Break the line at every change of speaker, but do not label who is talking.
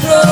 nuestro